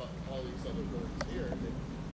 what all